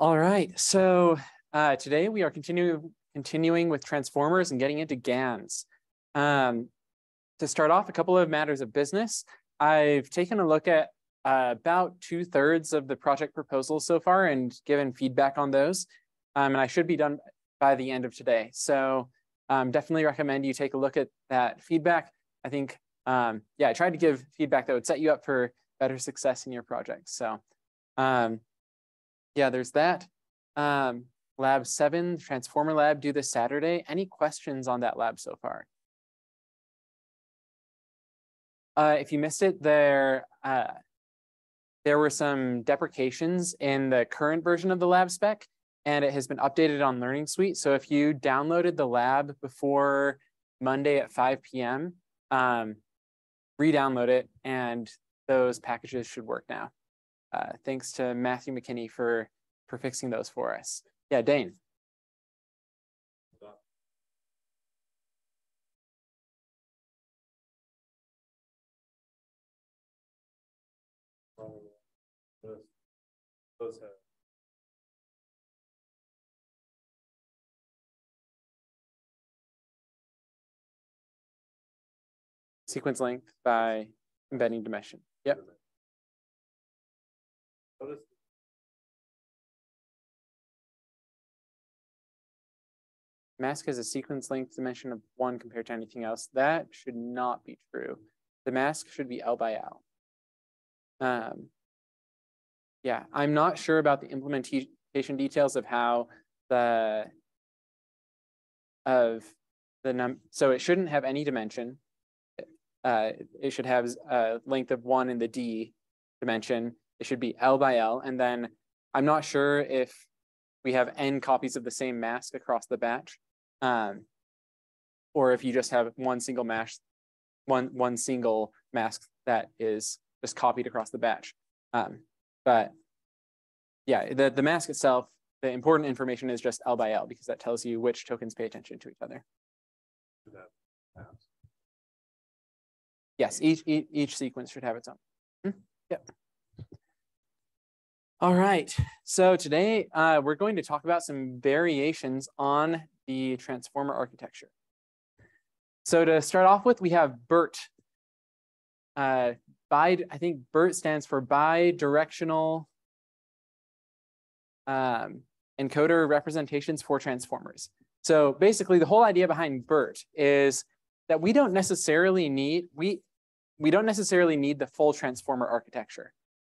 All right, so uh, today we are continuing continuing with transformers and getting into GANs. Um, to start off, a couple of matters of business. I've taken a look at uh, about two thirds of the project proposals so far and given feedback on those. Um, and I should be done by the end of today. So um, definitely recommend you take a look at that feedback. I think, um, yeah, I tried to give feedback that would set you up for better success in your project. So um, yeah, there's that. Um, lab seven, Transformer Lab due this Saturday. Any questions on that lab so far? Uh, if you missed it, there uh, there were some deprecations in the current version of the lab spec, and it has been updated on Learning Suite. So if you downloaded the lab before Monday at 5 p.m., um, re-download it, and those packages should work now. Uh, thanks to Matthew McKinney for, for fixing those for us. Yeah, Dane. Sequence length by embedding dimension. Yep. Mask has a sequence length dimension of one compared to anything else. That should not be true. The mask should be L by L. Um, yeah, I'm not sure about the implementation details of how the of the num so it shouldn't have any dimension. Uh, it should have a length of one in the D dimension. It should be L by L. And then I'm not sure if we have N copies of the same mask across the batch, um, or if you just have one single mask, one, one single mask that is just copied across the batch. Um, but yeah, the, the mask itself, the important information is just L by L because that tells you which tokens pay attention to each other. Yes, each, each, each sequence should have its own. Hmm? Yep. All right, so today uh, we're going to talk about some variations on the transformer architecture. So to start off with, we have BERT. Uh, bi, I think BERT stands for bidirectional um, encoder representations for transformers. So basically the whole idea behind BERT is that we don't necessarily need, we, we don't necessarily need the full transformer architecture.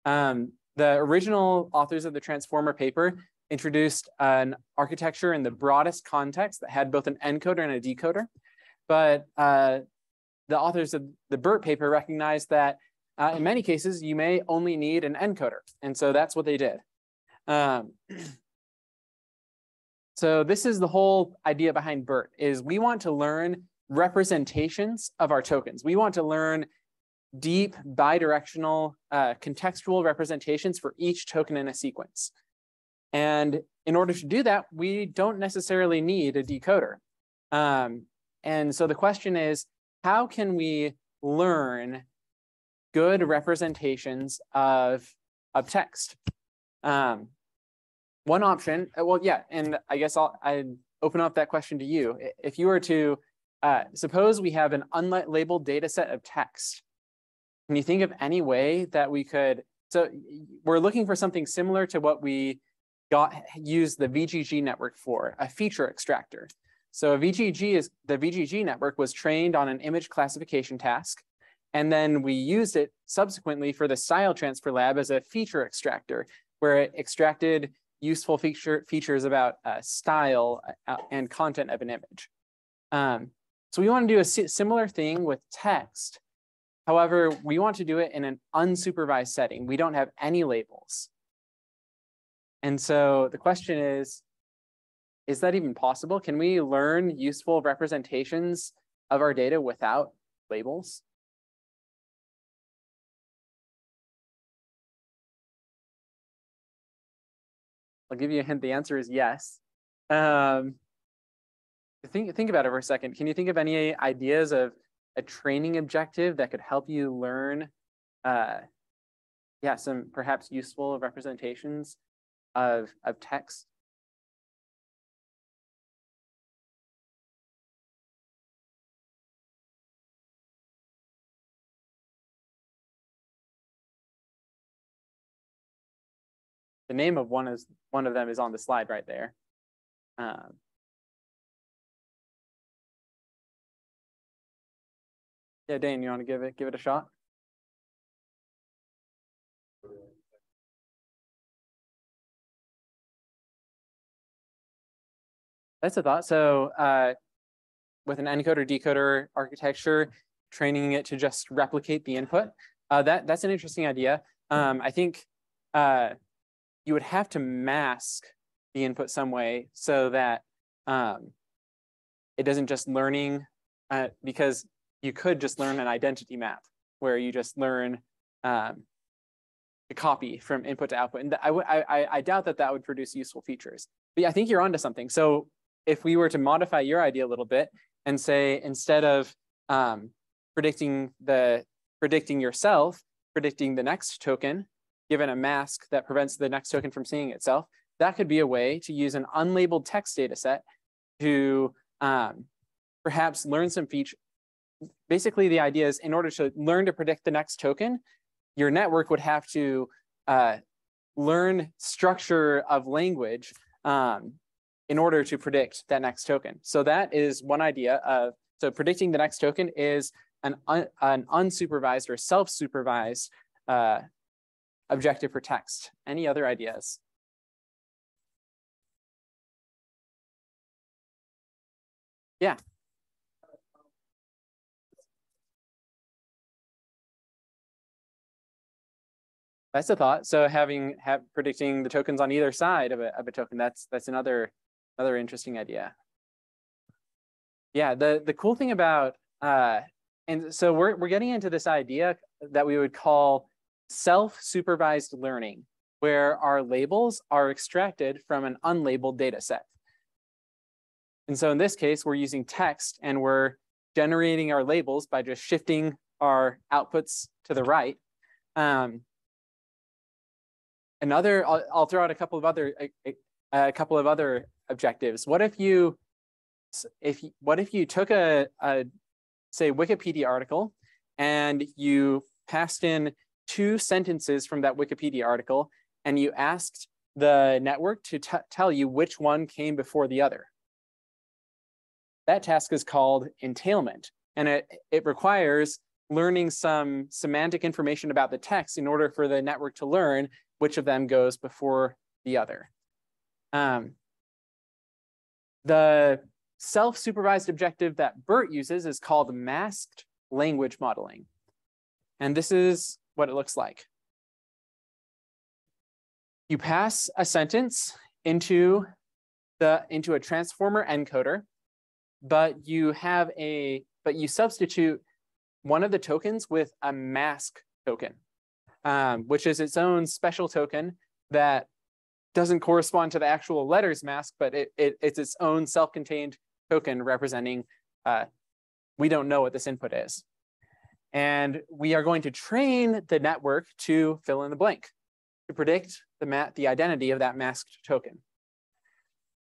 Um, the original authors of the transformer paper introduced an architecture in the broadest context that had both an encoder and a decoder. But uh, the authors of the BERT paper recognized that uh, in many cases, you may only need an encoder. And so that's what they did. Um, so this is the whole idea behind BERT is we want to learn representations of our tokens. We want to learn deep bidirectional uh, contextual representations for each token in a sequence. And in order to do that, we don't necessarily need a decoder. Um, and so the question is, how can we learn good representations of, of text? Um, one option, uh, well, yeah, and I guess I'll I open up that question to you. If you were to, uh, suppose we have an unlabeled data set of text, can you think of any way that we could, so we're looking for something similar to what we got used the VGG network for, a feature extractor. So a VGG is, the VGG network was trained on an image classification task. And then we used it subsequently for the style transfer lab as a feature extractor, where it extracted useful feature, features about uh, style uh, and content of an image. Um, so we want to do a similar thing with text, However, we want to do it in an unsupervised setting. We don't have any labels. And so the question is, is that even possible? Can we learn useful representations of our data without labels? I'll give you a hint. The answer is yes. Um, think, think about it for a second. Can you think of any ideas of a training objective that could help you learn, uh, yeah, some perhaps useful representations of, of text. The name of one is one of them is on the slide right there. Um, yeah, Dane, you want to give it give it a shot? That's a thought. So uh, with an encoder decoder architecture, training it to just replicate the input, uh, that that's an interesting idea. Um, I think uh, you would have to mask the input some way so that um, it doesn't just learning uh, because you could just learn an identity map where you just learn um, a copy from input to output. And I, I, I doubt that that would produce useful features. But yeah, I think you're onto something. So if we were to modify your idea a little bit and say instead of um, predicting the predicting yourself, predicting the next token, given a mask that prevents the next token from seeing itself, that could be a way to use an unlabeled text data set to um, perhaps learn some feature. Basically, the idea is in order to learn to predict the next token, your network would have to uh, learn structure of language um, in order to predict that next token. So that is one idea of, so predicting the next token is an, un, an unsupervised or self-supervised uh, objective for text. Any other ideas? Yeah. That's a thought. So having have predicting the tokens on either side of a, of a token, that's that's another another interesting idea. Yeah, the, the cool thing about, uh, and so we're, we're getting into this idea that we would call self-supervised learning, where our labels are extracted from an unlabeled data set. And so in this case, we're using text and we're generating our labels by just shifting our outputs to the right. Um, another, I'll, I'll, throw out a couple of other, a, a couple of other objectives. What if you, if what if you took a, a say Wikipedia article and you passed in two sentences from that Wikipedia article and you asked the network to tell you which one came before the other. That task is called entailment, and it, it requires learning some semantic information about the text in order for the network to learn which of them goes before the other. Um, the self-supervised objective that BERT uses is called masked language modeling. And this is what it looks like. You pass a sentence into, the, into a transformer encoder, but you have a, but you substitute one of the tokens with a mask token, um, which is its own special token that doesn't correspond to the actual letters mask, but it, it it's its own self-contained token representing, uh, we don't know what this input is. And we are going to train the network to fill in the blank, to predict the, the identity of that masked token.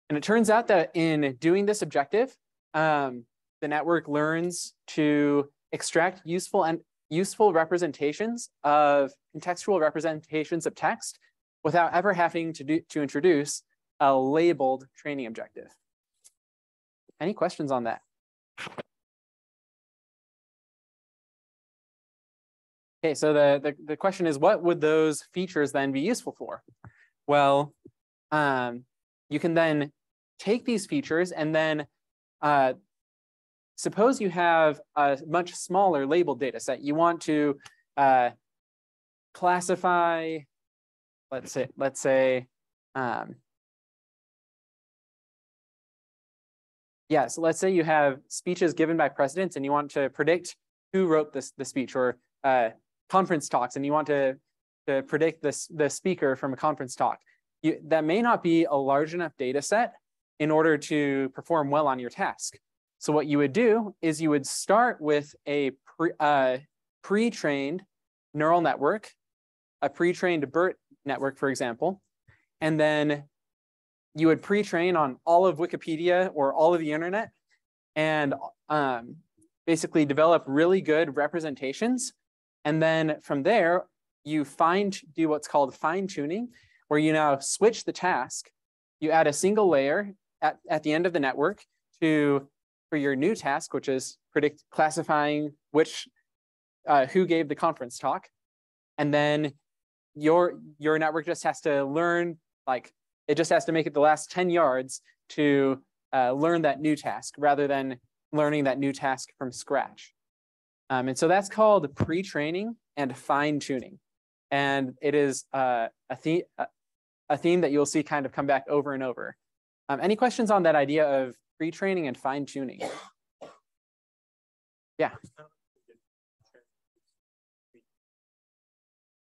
And it turns out that in doing this objective, um, the network learns to extract useful and useful representations of contextual representations of text without ever having to, do, to introduce a labeled training objective. Any questions on that? Okay, so the, the, the, question is, what would those features then be useful for? Well, um, you can then take these features and then uh, suppose you have a much smaller labeled data set. You want to uh, classify let's say, let's say, um, yeah, so let's say you have speeches given by presidents and you want to predict who wrote this the speech or uh, conference talks and you want to, to predict this the speaker from a conference talk. You, that may not be a large enough data set in order to perform well on your task. So what you would do is you would start with a pre, uh, pre-trained neural network, a pre-trained BERT network, for example, and then you would pre-train on all of Wikipedia or all of the internet and um, basically develop really good representations. And then from there, you find do what's called fine tuning, where you now switch the task. You add a single layer at, at the end of the network to for your new task, which is predict classifying which uh, who gave the conference talk, and then your your network just has to learn like it just has to make it the last 10 yards to uh, learn that new task rather than learning that new task from scratch. Um, and so that's called pre-training and fine-tuning. And it is uh, a, theme, a theme that you'll see kind of come back over and over. Um, any questions on that idea of pre-training and fine-tuning? Yeah.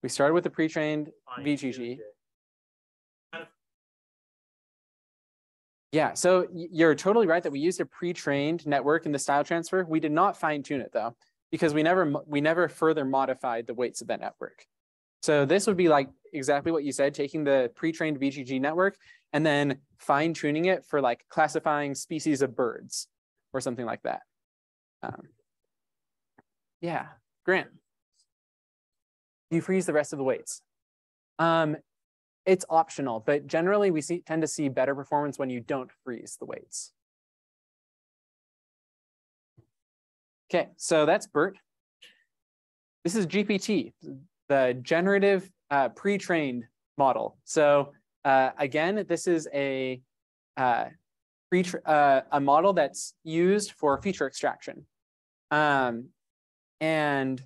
We started with the pre-trained VGG. Yeah, so you're totally right that we used a pre-trained network in the style transfer. We did not fine tune it though, because we never we never further modified the weights of that network. So this would be like exactly what you said, taking the pre-trained VGG network and then fine tuning it for like classifying species of birds or something like that. Um, yeah, Grant. You freeze the rest of the weights. Um, it's optional, but generally we see, tend to see better performance when you don't freeze the weights. Okay, so that's BERT. This is GPT, the generative uh, pre-trained model. So uh, again, this is a uh, pre uh, a model that's used for feature extraction. Um, and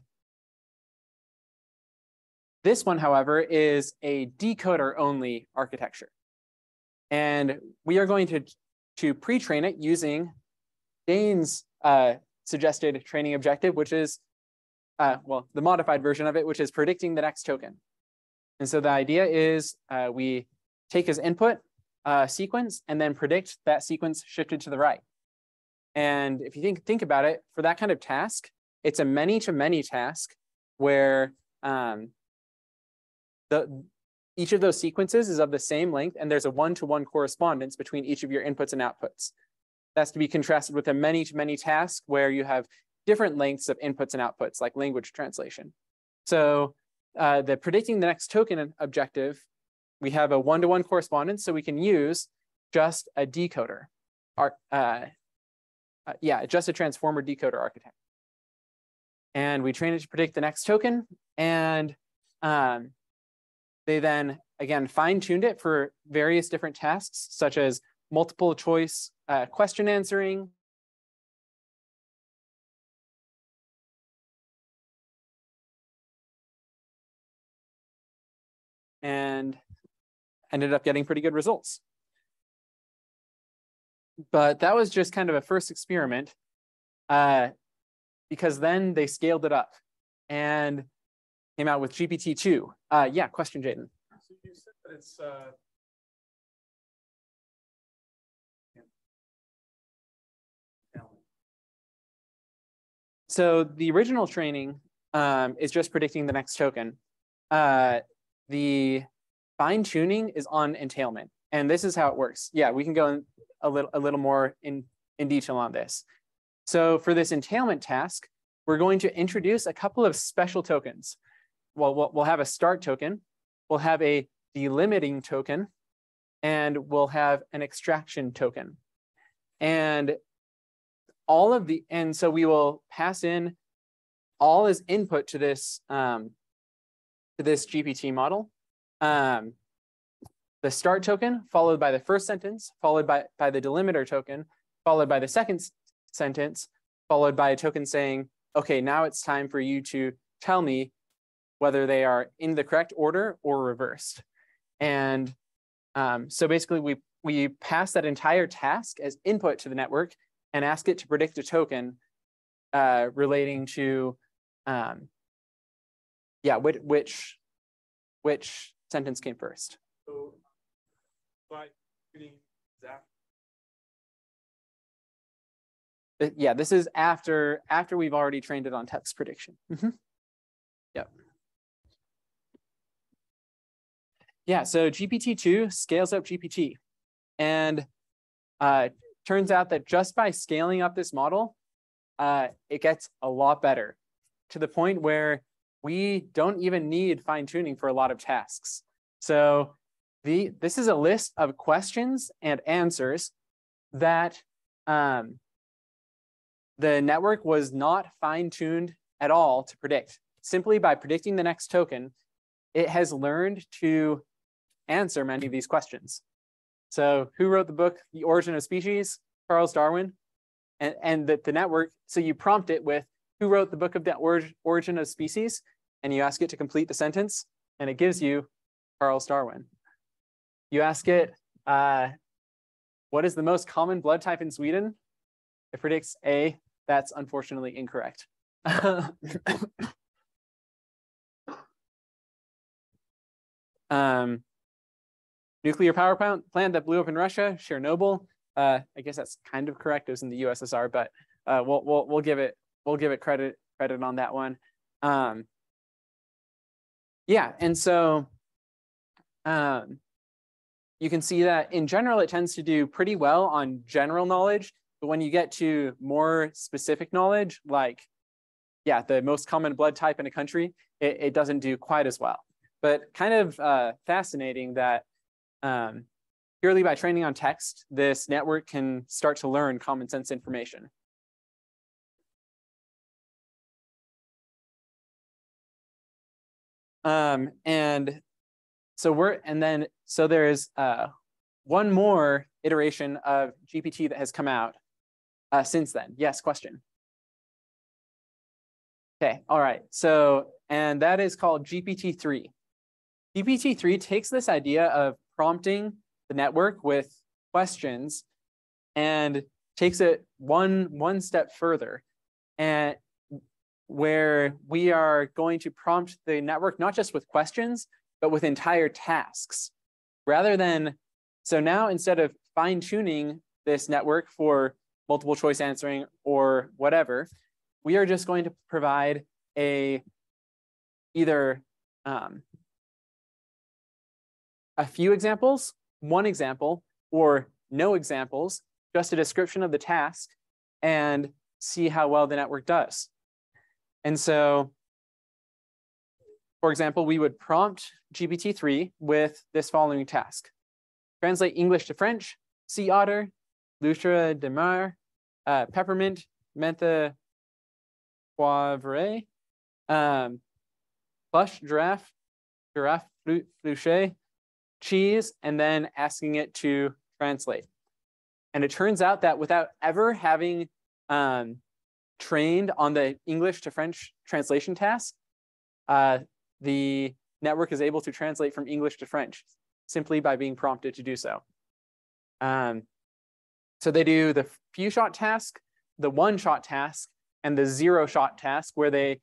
this one, however, is a decoder only architecture. And we are going to, to pre-train it using Dane's uh, suggested training objective, which is, uh, well, the modified version of it, which is predicting the next token. And so the idea is uh, we take as input a sequence and then predict that sequence shifted to the right. And if you think, think about it, for that kind of task, it's a many-to-many -many task where um, the, each of those sequences is of the same length and there's a one-to-one -one correspondence between each of your inputs and outputs. That's to be contrasted with a many-to-many -many task where you have different lengths of inputs and outputs like language translation. So uh, the predicting the next token objective, we have a one-to-one -one correspondence so we can use just a decoder. Our, uh, uh, yeah, just a transformer decoder architect. And we train it to predict the next token and um, they then, again, fine-tuned it for various different tasks, such as multiple choice uh, question answering, and ended up getting pretty good results. But that was just kind of a first experiment uh, because then they scaled it up. And came out with GPT-2. Uh, yeah, question, Jaden. So you said that it's uh... So the original training um, is just predicting the next token. Uh, the fine tuning is on entailment. And this is how it works. Yeah, we can go a little, a little more in, in detail on this. So for this entailment task, we're going to introduce a couple of special tokens well, we'll have a start token, we'll have a delimiting token, and we'll have an extraction token. And all of the, and so we will pass in all as input to this, um, to this GPT model. Um, the start token followed by the first sentence, followed by, by the delimiter token, followed by the second sentence, followed by a token saying, okay, now it's time for you to tell me whether they are in the correct order or reversed. And um, so basically we, we pass that entire task as input to the network and ask it to predict a token uh, relating to, um, yeah, which, which, which sentence came first. So by. Yeah, this is after after we've already trained it on text prediction. Mm -hmm. Yep. Yeah, so GPT-2 scales up GPT. And uh, turns out that just by scaling up this model, uh, it gets a lot better to the point where we don't even need fine tuning for a lot of tasks. So the, this is a list of questions and answers that um, the network was not fine tuned at all to predict. Simply by predicting the next token, it has learned to answer many of these questions. So who wrote the book, The Origin of Species? Charles Darwin. And, and the, the network, so you prompt it with who wrote the book of the origin of species? And you ask it to complete the sentence, and it gives you Charles Darwin. You ask it, uh, what is the most common blood type in Sweden? It predicts A. That's unfortunately incorrect. um, nuclear power plant that blew up in Russia, Chernobyl. Uh, I guess that's kind of correct. It was in the USSR, but uh, we'll we'll we'll give it we'll give it credit credit on that one. Um, yeah, and so um, you can see that in general, it tends to do pretty well on general knowledge, but when you get to more specific knowledge, like yeah, the most common blood type in a country, it, it doesn't do quite as well. But kind of uh, fascinating that um, purely by training on text, this network can start to learn common sense information. Um, and so we're, and then, so there's uh, one more iteration of GPT that has come out uh, since then. Yes, question. Okay, all right. So, and that is called GPT-3. GPT-3 takes this idea of prompting the network with questions and takes it one, one step further. And where we are going to prompt the network not just with questions, but with entire tasks. Rather than, so now instead of fine tuning this network for multiple choice answering or whatever, we are just going to provide a either um, a few examples, one example, or no examples, just a description of the task, and see how well the network does. And so, for example, we would prompt GPT-3 with this following task. Translate English to French, sea otter, loutre de mer, uh, peppermint, menthe poivre, um, plush giraffe, giraffe fluche, cheese, and then asking it to translate. And it turns out that without ever having um, trained on the English to French translation task, uh, the network is able to translate from English to French simply by being prompted to do so. Um, so they do the few shot task, the one shot task, and the zero shot task where they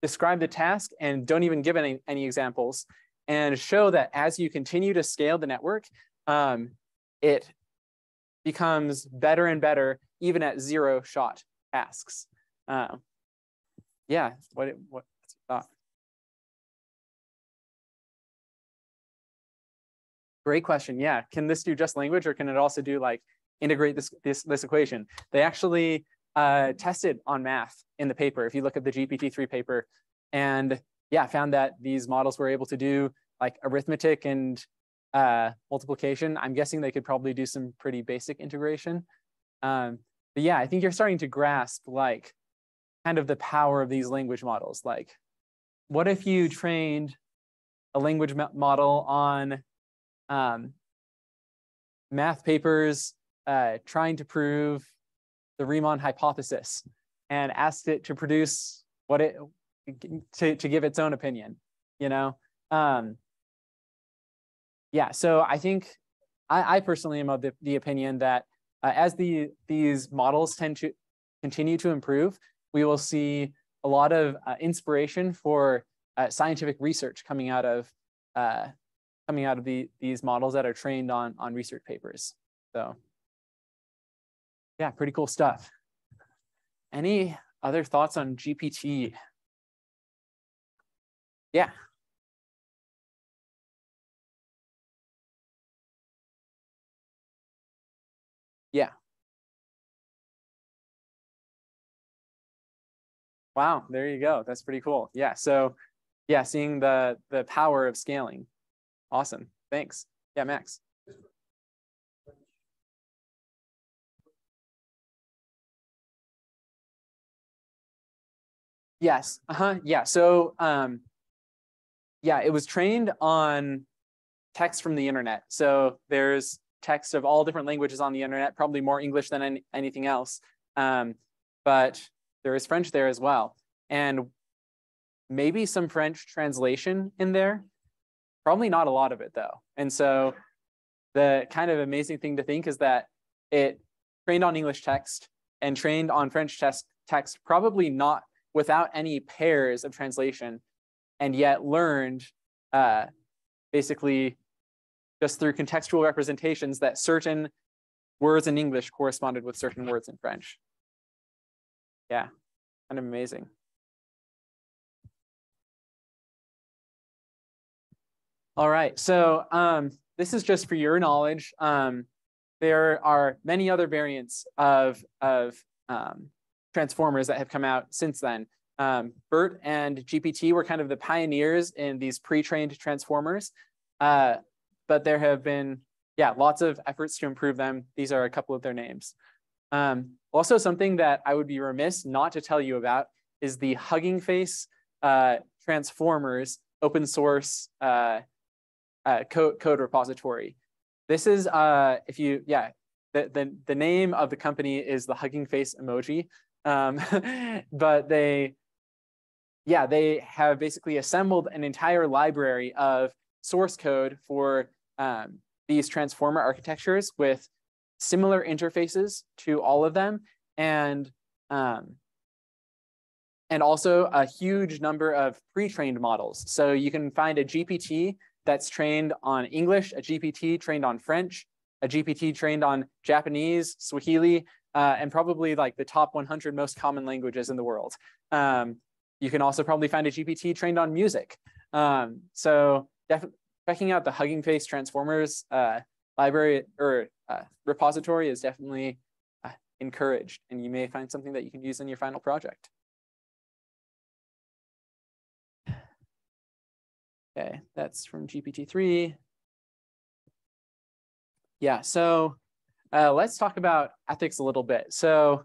describe the task and don't even give any, any examples and show that as you continue to scale the network, um, it becomes better and better even at zero shot tasks. Uh, yeah, what, what, what's your thought? Great question. Yeah, can this do just language or can it also do like integrate this, this, this equation? They actually uh, tested on math in the paper. If you look at the GPT-3 paper and yeah, found that these models were able to do like arithmetic and uh, multiplication. I'm guessing they could probably do some pretty basic integration. Um, but yeah, I think you're starting to grasp like kind of the power of these language models. Like, what if you trained a language model on um, math papers uh, trying to prove the Riemann hypothesis and asked it to produce what it to, to give its own opinion, you know? Um, yeah, so I think I, I personally am of the, the opinion that uh, as the these models tend to continue to improve, we will see a lot of uh, inspiration for uh, scientific research coming out of uh, coming out of the, these models that are trained on on research papers. So yeah, pretty cool stuff. Any other thoughts on GPT? Yeah. Yeah. Wow, there you go. That's pretty cool. Yeah. So yeah, seeing the the power of scaling. Awesome. Thanks. Yeah, Max. Yes. Uh-huh. Yeah. So um yeah, it was trained on text from the internet. So there's text of all different languages on the internet, probably more English than any, anything else. Um, but there is French there as well. And maybe some French translation in there, probably not a lot of it though. And so the kind of amazing thing to think is that it trained on English text and trained on French text, text probably not without any pairs of translation, and yet learned uh, basically just through contextual representations that certain words in English corresponded with certain words in French. Yeah, kind of amazing. All right, so um, this is just for your knowledge. Um, there are many other variants of, of um, transformers that have come out since then. Um, BERT and GPT were kind of the pioneers in these pre-trained transformers. Uh, but there have been, yeah, lots of efforts to improve them. These are a couple of their names. Um, also, something that I would be remiss not to tell you about is the Hugging Face uh, Transformers open source uh, uh, code, code repository. This is, uh, if you, yeah, the, the, the name of the company is the Hugging Face emoji, um, but they, yeah, they have basically assembled an entire library of source code for um, these transformer architectures with similar interfaces to all of them and um, and also a huge number of pre-trained models. So you can find a GPT that's trained on English, a GPT trained on French, a GPT trained on Japanese, Swahili, uh, and probably like the top 100 most common languages in the world. Um, you can also probably find a GPT trained on music. Um, so definitely checking out the Hugging Face Transformers uh, library or uh, repository is definitely uh, encouraged, and you may find something that you can use in your final project. Okay, that's from GPT-3. Yeah, so uh, let's talk about ethics a little bit. So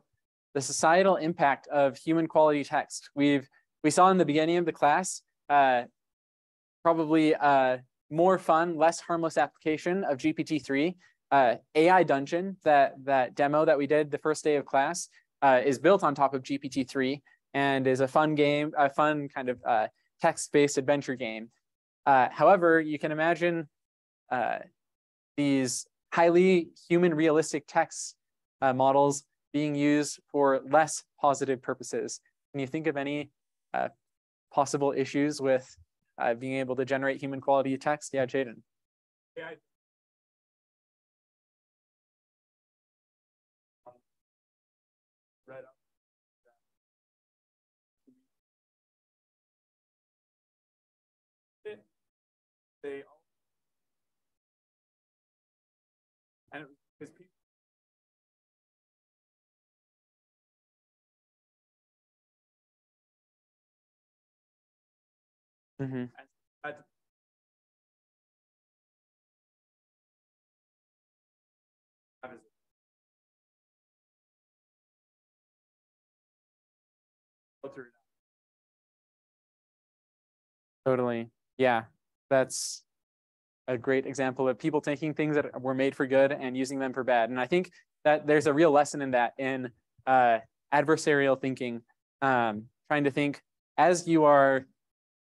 the societal impact of human quality text. We've we saw in the beginning of the class uh, probably uh, more fun, less harmless application of GPT-3. Uh, AI Dungeon, that, that demo that we did the first day of class, uh, is built on top of GPT-3 and is a fun game, a fun kind of uh, text-based adventure game. Uh, however, you can imagine uh, these highly human realistic text uh, models being used for less positive purposes. Can you think of any possible issues with uh, being able to generate human quality text. Yeah, Jaden. Yeah. They Mm-hmm. Totally. Yeah, that's a great example of people taking things that were made for good and using them for bad. And I think that there's a real lesson in that in uh, adversarial thinking, um, trying to think as you are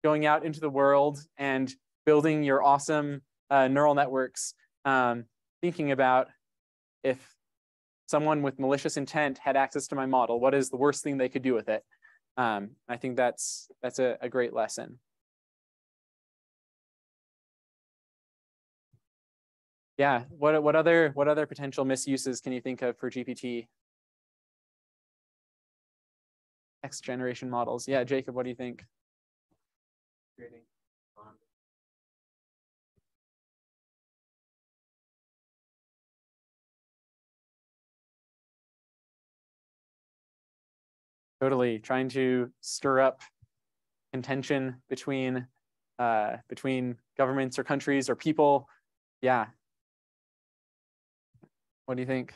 going out into the world and building your awesome uh, neural networks, um, thinking about if someone with malicious intent had access to my model, what is the worst thing they could do with it? Um, I think that's that's a, a great lesson. Yeah, what what other what other potential misuses can you think of for GPT? Next generation models. Yeah, Jacob, what do you think? creating totally. Trying to stir up contention between uh, between governments or countries or people. Yeah. What do you think?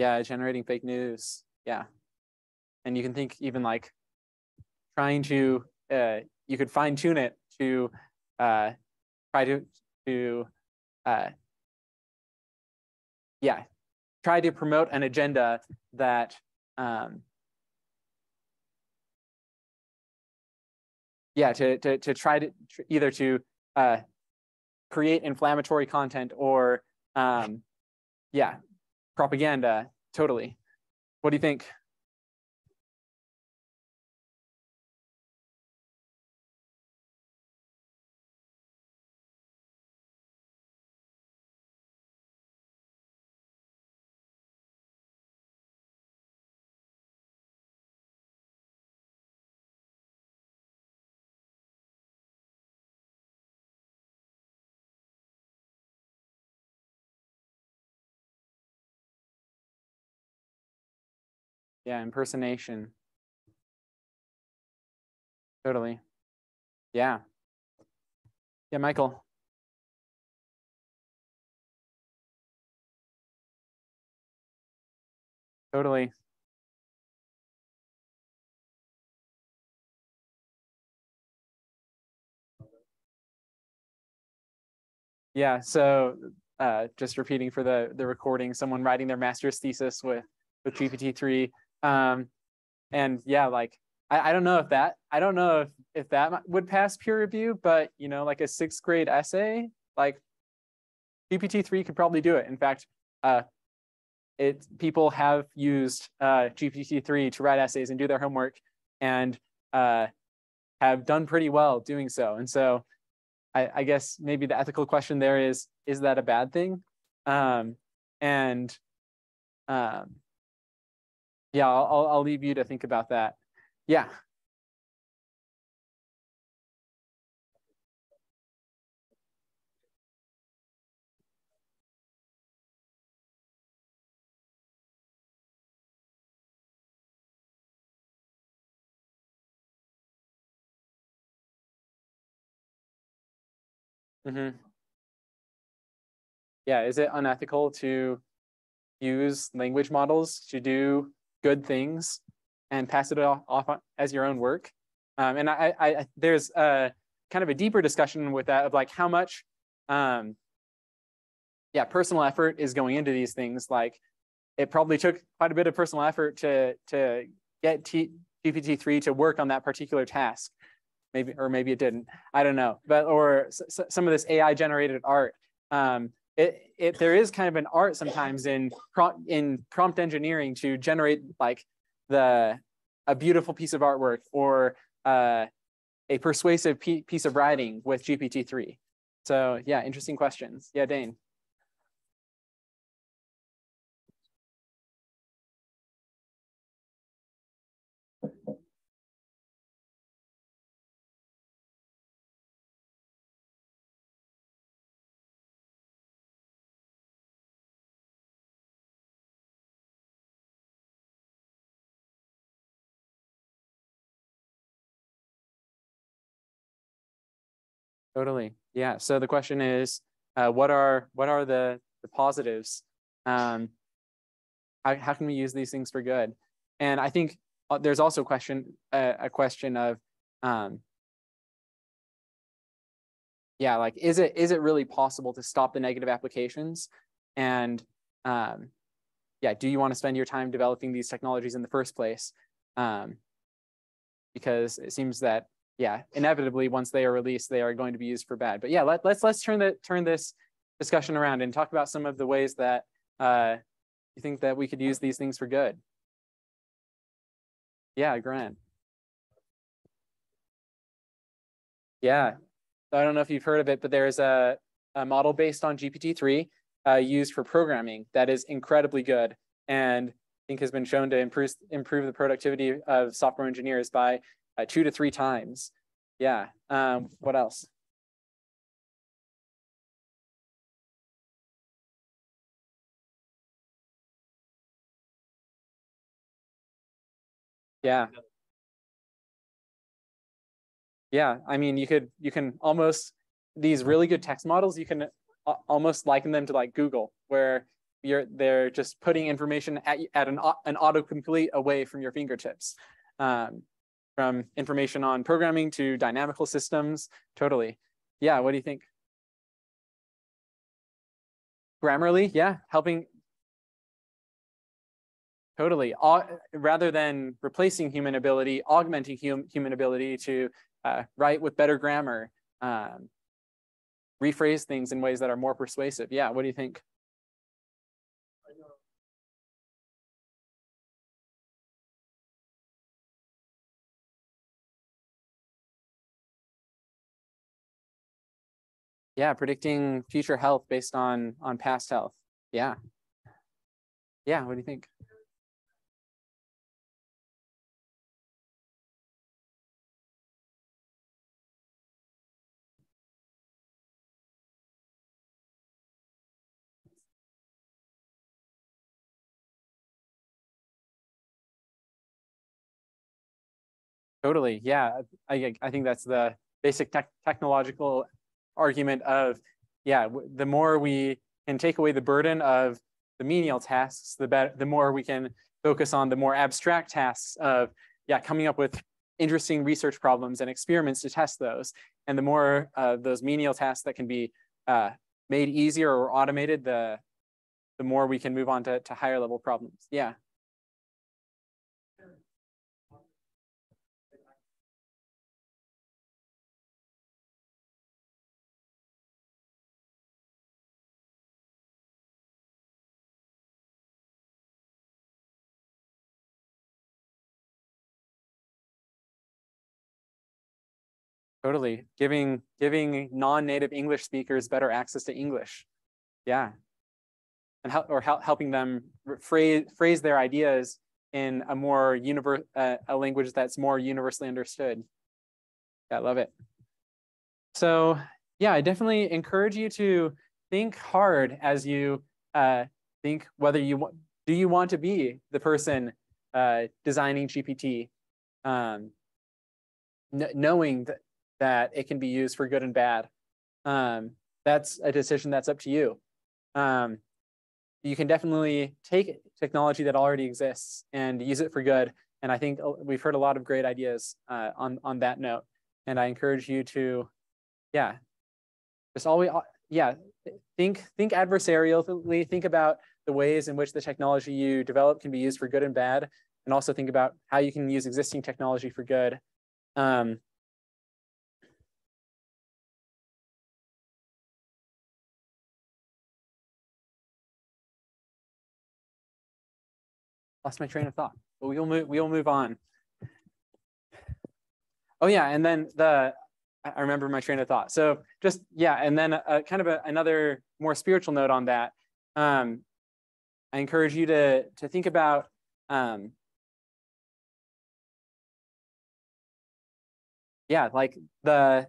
Yeah, generating fake news. Yeah. And you can think even like trying to, uh, you could fine tune it to uh, try to, to uh, yeah, try to promote an agenda that um, yeah, to, to, to try to either to uh, create inflammatory content or um, yeah, propaganda, totally. What do you think? Yeah, impersonation. Totally. Yeah. Yeah, Michael. Totally. Yeah, so uh, just repeating for the the recording, someone writing their master's thesis with with GPT-3 um, and yeah, like I, I don't know if that I don't know if if that would pass peer review, but you know, like a sixth grade essay, like GPT three could probably do it. In fact, uh, it people have used uh, GPT three to write essays and do their homework, and uh, have done pretty well doing so. And so, I, I guess maybe the ethical question there is: is that a bad thing? Um, and um, yeah, I'll, I'll leave you to think about that. Yeah. Mm-hmm. Yeah, is it unethical to use language models to do good things and pass it off, as your own work. Um, and I, I, there's a kind of a deeper discussion with that of like how much, um, yeah, personal effort is going into these things. Like it probably took quite a bit of personal effort to to get T, GPT-3 to work on that particular task. Maybe, or maybe it didn't. I don't know. But or some of this AI generated art. Um, it, it there is kind of an art sometimes in prompt in prompt engineering to generate like the a beautiful piece of artwork or uh, a persuasive piece of writing with GPT-3. So yeah, interesting questions. Yeah, Dane. Totally. Yeah. So the question is, uh, what are what are the the positives? Um, how how can we use these things for good? And I think uh, there's also a question a question of, um, yeah, like is it is it really possible to stop the negative applications? And um, yeah, do you want to spend your time developing these technologies in the first place? Um, because it seems that yeah, inevitably once they are released, they are going to be used for bad. But yeah, let, let's let's turn the turn this discussion around and talk about some of the ways that uh, you think that we could use these things for good. Yeah, Grant. Yeah, I don't know if you've heard of it, but there's a, a model based on GPT-3 uh, used for programming that is incredibly good and I think has been shown to improve improve the productivity of software engineers by uh, two to three times. Yeah. Um, what else? Yeah. Yeah, I mean, you could you can almost these really good text models. You can uh, almost liken them to like Google, where you're they're just putting information at at an an autocomplete away from your fingertips. Um, from information on programming to dynamical systems. Totally. Yeah. What do you think? Grammarly, yeah, helping totally. rather than replacing human ability, augmenting hum, human ability to uh, write with better grammar, um, rephrase things in ways that are more persuasive. Yeah, what do you think? Yeah, predicting future health based on on past health. Yeah. Yeah, what do you think? Totally. Yeah, I, I think that's the basic te technological argument of, yeah, the more we can take away the burden of the menial tasks, the better, the more we can focus on the more abstract tasks of, yeah, coming up with interesting research problems and experiments to test those. And the more uh, those menial tasks that can be uh, made easier or automated, the, the more we can move on to, to higher level problems. Yeah. Totally. Giving giving non-native English speakers better access to English. Yeah. And help or help, helping them phrase phrase their ideas in a more universe uh, a language that's more universally understood. Yeah, I love it. So yeah, I definitely encourage you to think hard as you uh, think whether you want do you want to be the person uh, designing GPT, um, knowing that that it can be used for good and bad. Um, that's a decision that's up to you. Um, you can definitely take technology that already exists and use it for good. And I think uh, we've heard a lot of great ideas uh, on, on that note. And I encourage you to, yeah, just always, uh, yeah, think, think adversarially, think about the ways in which the technology you develop can be used for good and bad. And also think about how you can use existing technology for good. Um, lost my train of thought, but we will move, we will move on. Oh yeah, and then the, I remember my train of thought. So just, yeah, and then a, kind of a, another more spiritual note on that. Um, I encourage you to, to think about um, yeah, like the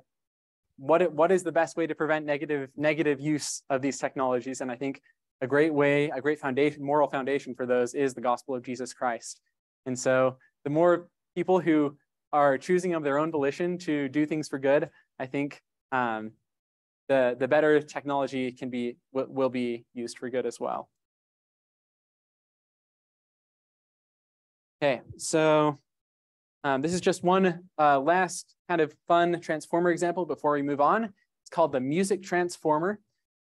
what what is the best way to prevent negative negative use of these technologies? And I think a great way, a great foundation, moral foundation for those is the gospel of Jesus Christ. And so the more people who are choosing of their own volition to do things for good, I think um, the, the better technology can be, will be used for good as well. Okay, so um, this is just one uh, last kind of fun transformer example before we move on. It's called the music transformer.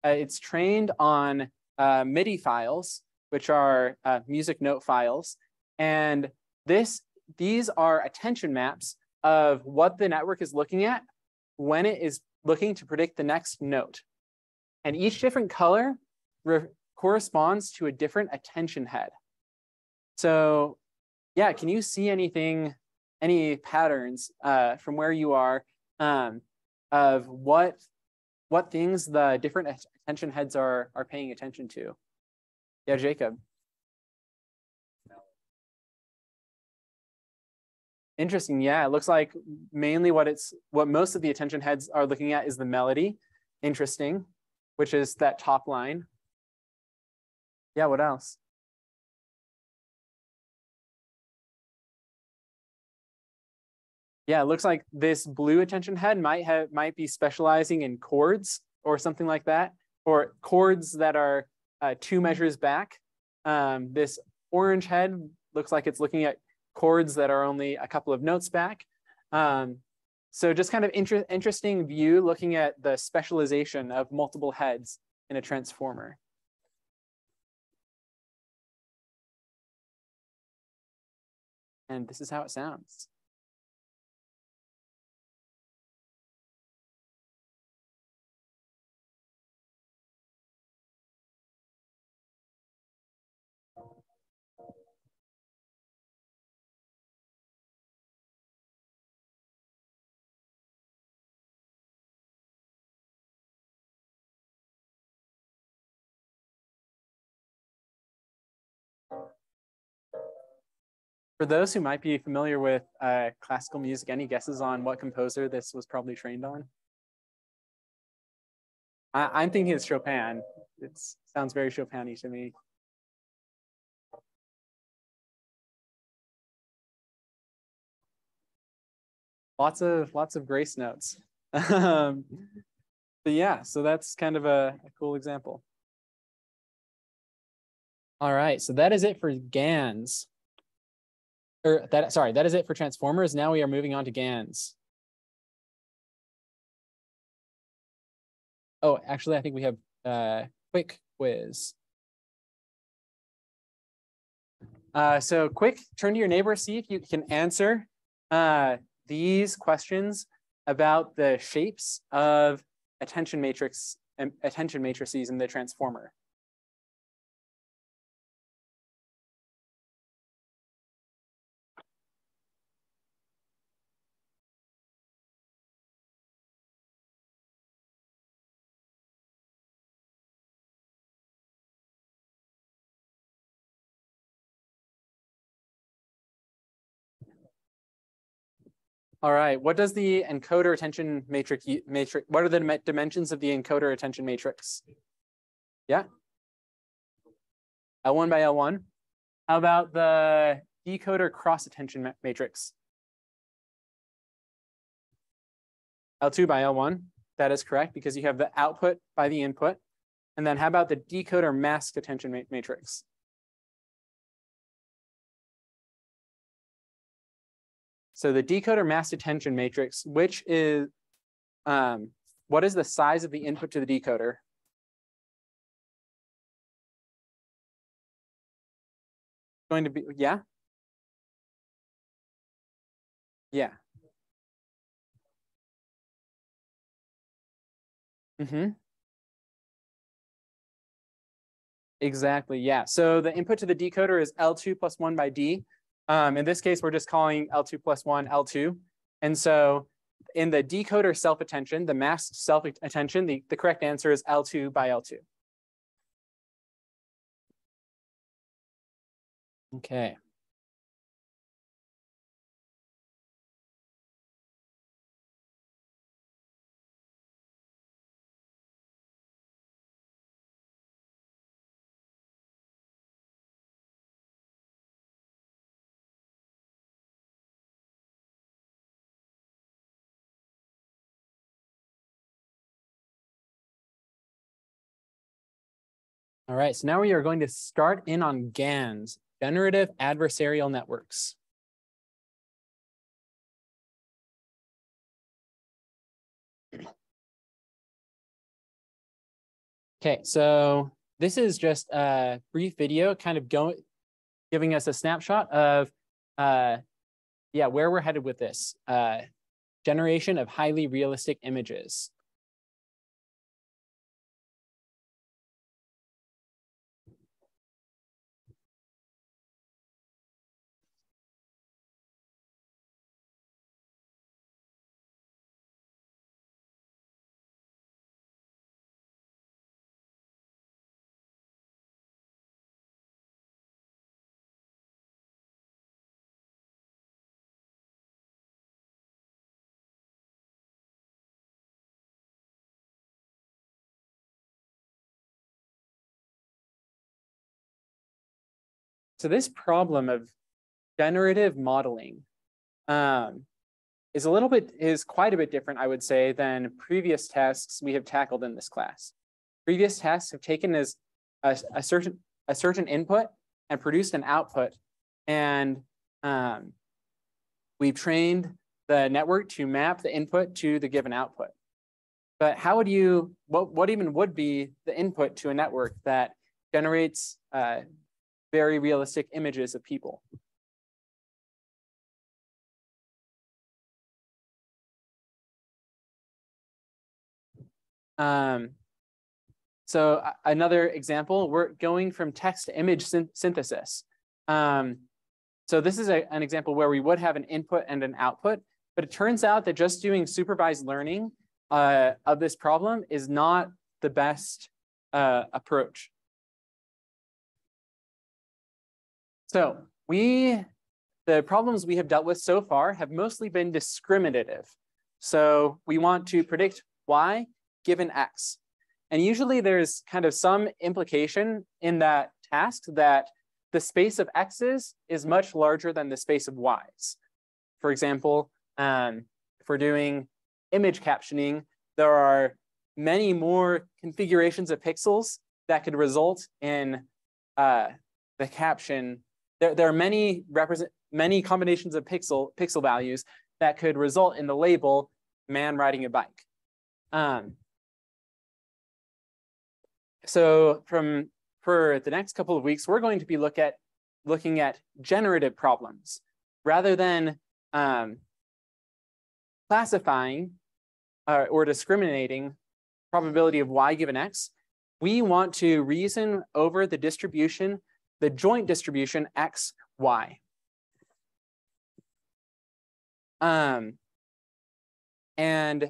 Uh, it's trained on uh, MIDI files, which are uh, music note files. And this, these are attention maps of what the network is looking at when it is looking to predict the next note. And each different color corresponds to a different attention head. So yeah, can you see anything, any patterns uh, from where you are um, of what what things the different attention heads are are paying attention to. Yeah, Jacob. Interesting. Yeah, it looks like mainly what it's what most of the attention heads are looking at is the melody. Interesting, which is that top line. Yeah, what else? Yeah, it looks like this blue attention head might have might be specializing in chords or something like that, or chords that are uh, two measures back. Um, this orange head looks like it's looking at chords that are only a couple of notes back. Um, so just kind of inter interesting view looking at the specialization of multiple heads in a transformer. And this is how it sounds. For those who might be familiar with uh, classical music, any guesses on what composer this was probably trained on? I, am thinking it's Chopin. It sounds very Chopin-y to me. Lots of lots of grace notes. um, but yeah, so that's kind of a, a cool example. All right, so that is it for GANs that sorry, that is it for transformers. Now we are moving on to GANs. Oh, actually, I think we have a quick quiz. Uh, so quick, turn to your neighbor, see if you can answer uh, these questions about the shapes of attention matrix and attention matrices in the transformer. All right, what does the encoder attention matrix, matrix what are the dimensions of the encoder attention matrix? Yeah. L1 by L1. How about the decoder cross attention matrix? L2 by L1, that is correct because you have the output by the input. And then how about the decoder mask attention matrix? So the decoder mask attention matrix, which is, um, what is the size of the input to the decoder? Going to be, yeah? Yeah. Mm-hmm. Exactly, yeah. So the input to the decoder is L2 plus one by D. Um, in this case, we're just calling L2 plus one L2. And so in the decoder self-attention, the masked self-attention, the, the correct answer is L2 by L2. Okay. All right, so now we are going to start in on GANs, Generative Adversarial Networks. Okay, so this is just a brief video kind of going, giving us a snapshot of, uh, yeah, where we're headed with this. Uh, generation of highly realistic images. So this problem of generative modeling, um, is a little bit, is quite a bit different, I would say, than previous tasks we have tackled in this class. Previous tasks have taken as a, a certain, a certain input and produced an output. And um, we've trained the network to map the input to the given output. But how would you, what, what even would be the input to a network that generates uh, very realistic images of people? Um, so another example, we're going from text to image synthesis. Um, so this is a, an example where we would have an input and an output, but it turns out that just doing supervised learning uh, of this problem is not the best uh, approach. So we, the problems we have dealt with so far have mostly been discriminative. So we want to predict y given x. And usually there's kind of some implication in that task that the space of x's is much larger than the space of y's. For example, um, if we're doing image captioning, there are many more configurations of pixels that could result in uh, the caption. There, there are many represent many combinations of pixel pixel values that could result in the label man riding a bike. Um, so from for the next couple of weeks, we're going to be look at looking at generative problems rather than um, classifying uh, or discriminating probability of y given x. We want to reason over the distribution, the joint distribution x, y. Um, and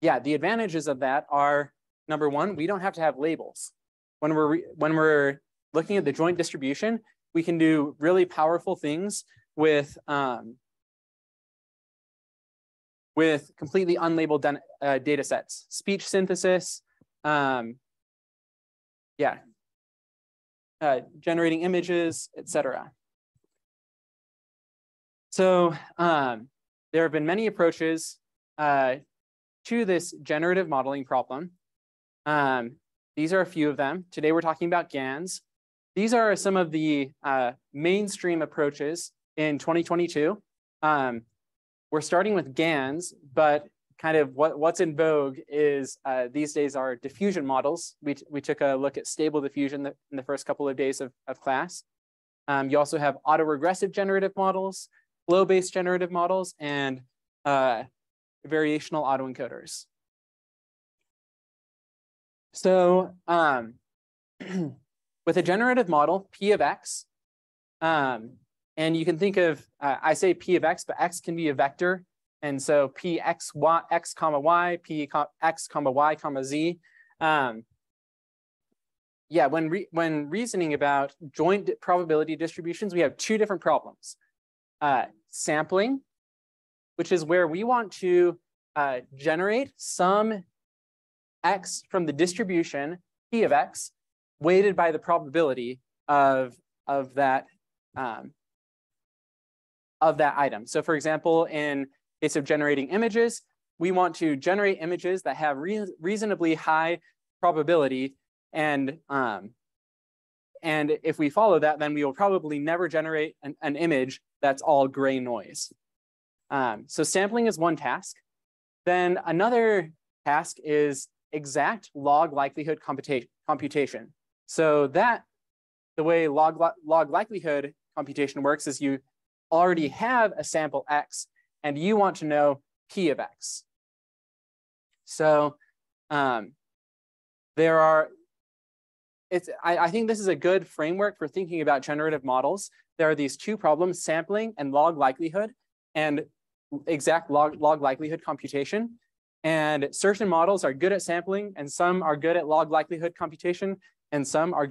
yeah, the advantages of that are number one, we don't have to have labels. When we're, when we're looking at the joint distribution, we can do really powerful things with, um, with completely unlabeled uh, data sets, speech synthesis, um, yeah, uh, generating images, etc. So um, there have been many approaches uh, to this generative modeling problem. Um, these are a few of them. Today we're talking about GANs. These are some of the uh, mainstream approaches in 2022. Um, we're starting with GANs, but kind of what, what's in vogue is uh, these days are diffusion models. We, we took a look at stable diffusion in the first couple of days of, of class. Um, you also have autoregressive generative models, flow-based generative models, and uh, variational autoencoders. So um, with a generative model, P of X, um, and you can think of, uh, I say P of X, but X can be a vector. And so P X, y, X comma Y, P X comma Y comma Z. Um, yeah, when, re when reasoning about joint probability distributions, we have two different problems. Uh, sampling, which is where we want to uh, generate some x from the distribution p of x weighted by the probability of, of, that, um, of that item. So for example, in case of generating images, we want to generate images that have re reasonably high probability. And, um, and if we follow that, then we will probably never generate an, an image that's all gray noise. Um, so sampling is one task. Then another task is exact log likelihood computation. So that, the way log, log likelihood computation works is you already have a sample X and you want to know P of X. So um, there are, it's, I, I think this is a good framework for thinking about generative models. There are these two problems, sampling and log likelihood and exact log, log likelihood computation. And certain models are good at sampling and some are good at log likelihood computation and some are